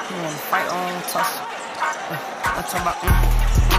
You wanna fight on tussle? Uh, I'm talking about. Mm.